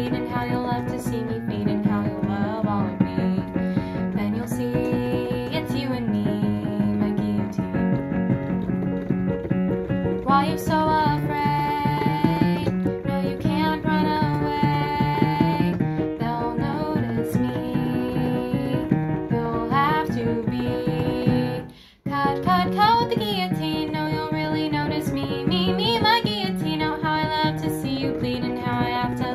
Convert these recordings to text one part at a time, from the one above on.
bleed and how you'll love to see me bleed and how you'll love all of me. Then you'll see it's you and me, my guillotine. Why you so afraid? No, you can't run away. They'll notice me. You'll have to be cut, cut, cut with the guillotine. No, you'll really notice me, me, me, my guillotine. Oh, how I love to see you bleed and how I have to.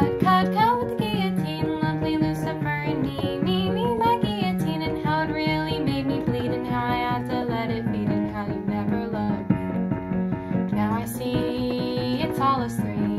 cut, cut, cut with the guillotine. Lovely Lucifer and me, me, me, my guillotine. And how it really made me bleed, and how I had to let it bleed, and how you never loved me. Now I see it's all us three.